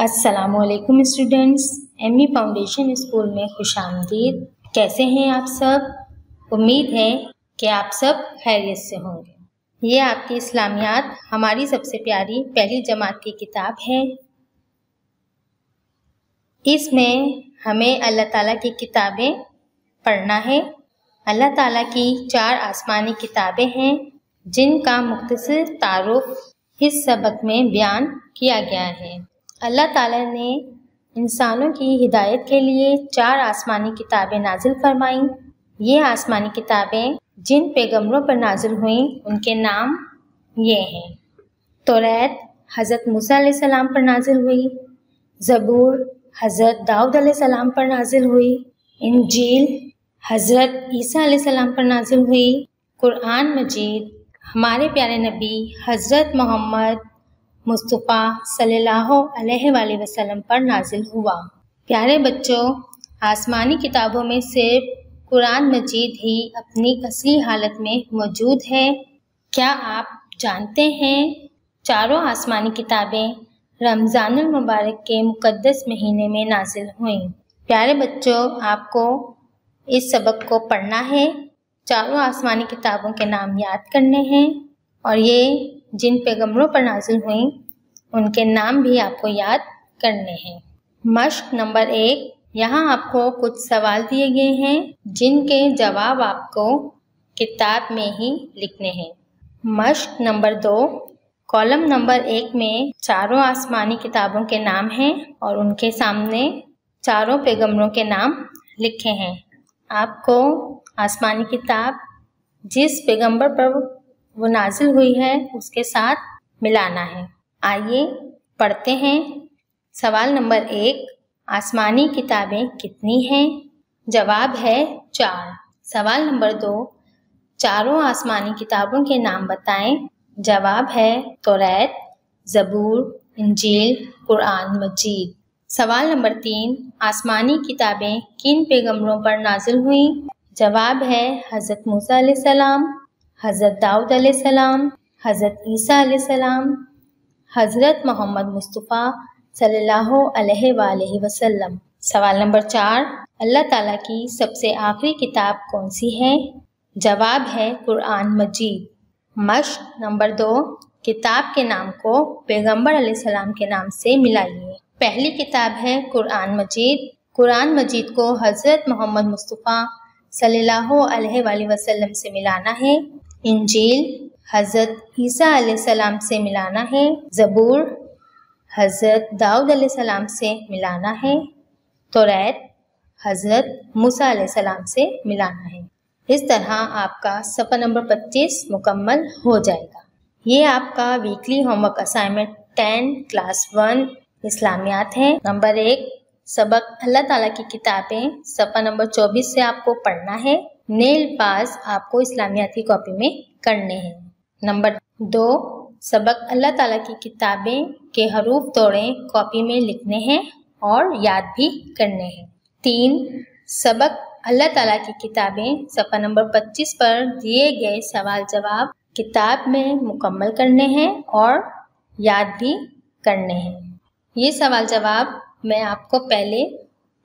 असलकुम students M E foundation school में खुश आमदीद। कैसे हैं आप सब? उम्मीद है कि आप सब खैरियत से होंगे। ये आपकी इस्लामियात, हमारी सबसे प्यारी पहली जमात की किताब है। इसमें हमें अल्लाह ताला की किताबें पढ़ना है। अल्लाह ताला की चार आसमानी किताबें हैं, जिनका मुख्तर तारुफ इस सबक में बयान किया गया है। अल्लाह ताला ने इंसानों की हिदायत के लिए चार आसमानी किताबें नाजिल फरमाईं। ये आसमानी किताबें जिन पैगम्बरों पर नाजिल हुई, उनके नाम ये हैं। तोरैत हज़रत मूसा सलाम पर नाजिल हुई, ज़बूर हज़रत दाऊद सलाम पर नाजिल हुई, इंजील हज़रत ईसा सलाम पर नाजिल हुई कुरान मजीद हमारे प्यारे नबी हज़रत मोहम्मद मुस्तफ़ा सल्लल्लाहु अलैहि वसल्लम पर नाजिल हुआ। प्यारे बच्चों, आसमानी किताबों में सिर्फ़ कुरान मजीद ही अपनी असली हालत में मौजूद है। क्या आप जानते हैं? चारों आसमानी किताबें रमज़ानुल मुबारक के मुक़द्दस महीने में नाजिल हुई। प्यारे बच्चों, आपको इस सबक को पढ़ना है। चारों आसमानी किताबों के नाम याद करने हैं और ये जिन पैगम्बरों पर नाजिल हुई, उनके नाम भी आपको याद करने हैं। मश्क नंबर एक, यहाँ आपको कुछ सवाल दिए गए हैं, जिनके जवाब आपको किताब में ही लिखने हैं। मश्क नंबर दो, कॉलम नंबर एक में चारों आसमानी किताबों के नाम हैं और उनके सामने चारों पैगम्बरों के नाम लिखे हैं। आपको आसमानी किताब जिस पैगंबर पर वो नाजिल हुई है, उसके साथ मिलाना है। आइए पढ़ते हैं। सवाल नंबर एक, आसमानी किताबें कितनी हैं? जवाब है चार। सवाल नंबर दो, चारों आसमानी किताबों के नाम बताएँ। जवाब है तोरैत, ज़बूर, इंजील, कुरान मजीद। सवाल नंबर तीन, आसमानी किताबें किन पैगम्बरों पर नाजिल हुई? जवाब है हज़रत मूसा सलाम हज़रत दाऊद सलाम हज़रत ईसा सलाम हज़रत मोहम्मद मुस्तफ़ा सल्लल्लाहु अलैहि वसल्लम। सवाल नंबर चार, अल्लाह ताला की सबसे आखिरी किताब कौन सी है? जवाब है कुरान मजीद। मश्क नंबर दो, किताब के नाम को पैगंबर सलाम के नाम से मिलाइए। पहली किताब है कुरान मजीद। कुरान मजीद को हज़रत मोहम्मद मुस्तफ़ा सल्लल्लाहु अलैहि वसल्लम से मिलाना है। इंजील हज़रत ईसा सलाम से मिलाना है, ज़बूर हज़रत दाऊद सलाम से मिलाना है, तोरैत हज़रत मूसा सलाम से मिलाना है। इस तरह आपका सफ़ा नंबर 25 मुकम्मल हो जाएगा। ये आपका weekly homework assignment 10 class one इस्लामियात है। नंबर एक, सबक अल्लाह ताला की किताबें सफ़ा नंबर 24 से आपको पढ़ना है। नेल पास आपको इस्लामियात कॉपी में करने हैं। नंबर दो, सबक अल्लाह ताला की किताबें के हरूफ तोड़े, कॉपी में लिखने हैं और याद भी करने हैं। तीन, सबक अल्लाह ताला की किताबें, सफ़ा नंबर 25 पर दिए गए सवाल जवाब किताब में मुकम्मल करने हैं और याद भी करने हैं। ये सवाल जवाब मैं आपको पहले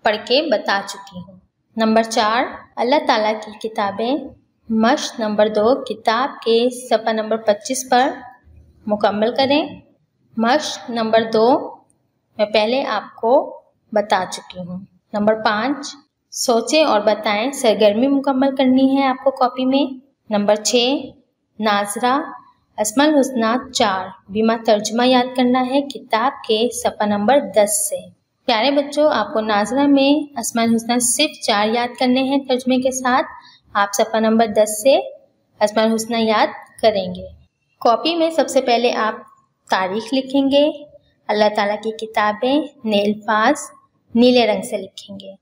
पढ़ के बता चुकी हूँ। नंबर चार, अल्लाह ताला की किताबें। मश्क नंबर दो, किताब के सफ़ा नंबर पच्चीस पर मुकम्मल करें। मश्क नंबर दो, मैं पहले आपको बता चुकी हूँ। नंबर पाँच, सोचें और बताएँ, सरगर्मी मुकम्मल करनी है आपको कॉपी में। नंबर छः, नाजरा, असमल हुसना चार, बीमा तर्जुमा याद करना है किताब के सफ़ा नंबर दस से। प्यारे बच्चों, आपको नाजरा में असमान हुसना सिर्फ़ चार याद करने हैं तर्जमे के साथ। आप सफ़ा नंबर दस से असमान हुसना याद करेंगे। कॉपी में सबसे पहले आप तारीख लिखेंगे। अल्लाह ताला की किताबें नेल अल्फाज नीले रंग से लिखेंगे।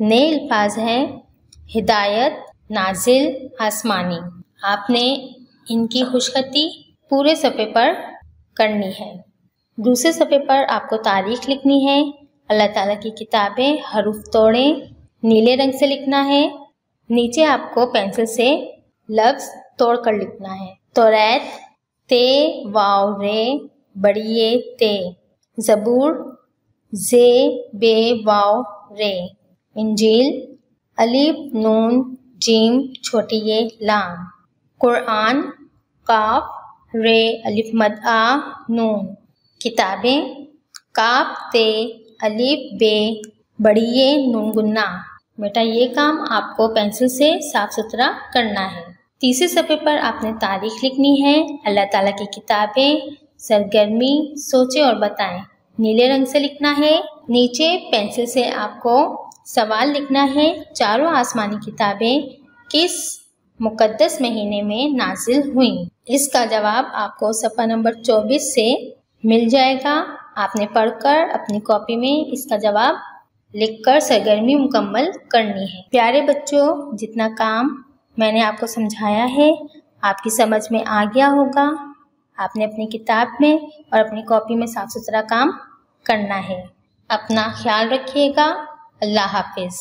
नए अल्फाज हैं हिदायत, नाजिल, आसमानी। आपने इनकी खुशखती पूरे सफ़े पर करनी है। दूसरे सफ़े पर आपको तारीख लिखनी है। अल्लाह ताला की किताबें, हरूफ तोड़े, नीले रंग से लिखना है, नीचे आपको पेंसिल से लफ्ज़ तोड़ कर लिखना है। तोरैत, ते वाव रे, बड़िए, ते। ज़बूर, जे, बे वाव रे। इंजील, अलीफ, नून, जीम छोटी ये लाम। कुरान, काफ, रे, अलिफ, मद, आ, नून। किताबें, काफ, ते अलिफ बे बड़ी ये नून बेटा, ये काम आपको पेंसिल से साफ़ सुथरा करना है। तीसरे सफ़े पर आपने तारीख लिखनी है। अल्लाह ताला की किताबें, सरगर्मी, सोचे और बताएँ। नीले रंग से लिखना है। नीचे पेंसिल से आपको सवाल लिखना है। चारों आसमानी किताबें किस मुकद्दस महीने में नाजिल हुई? इसका जवाब आपको सफ़ा नंबर 24 से मिल जाएगा। आपने पढ़कर अपनी कॉपी में इसका जवाब लिखकर सरगर्मी मुकम्मल करनी है। प्यारे बच्चों, जितना काम मैंने आपको समझाया है, आपकी समझ में आ गया होगा। आपने अपनी किताब में और अपनी कॉपी में साफ़ सुथरा काम करना है। अपना ख्याल रखिएगा। अल्लाह हाफिज़।